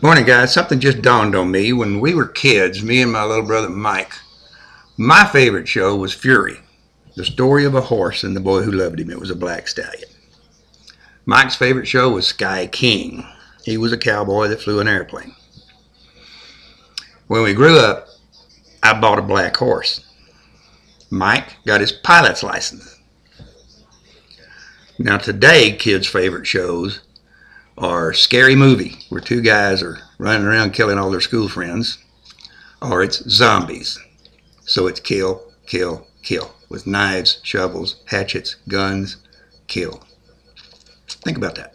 Morning, guys. Something just dawned on me. When we were kids, me and my little brother Mike, my favorite show was Fury, the story of a horse and the boy who loved him. It was a black stallion. Mike's favorite show was Sky King. He was a cowboy that flew an airplane. When we grew up, I bought a black horse. Mike got his pilot's license. Now, today, kids' favorite shows are Scary Movie, where two guys are running around killing all their school friends, or it's Zombies. So it's kill, kill, kill with knives, shovels, hatchets, guns, kill. Think about that.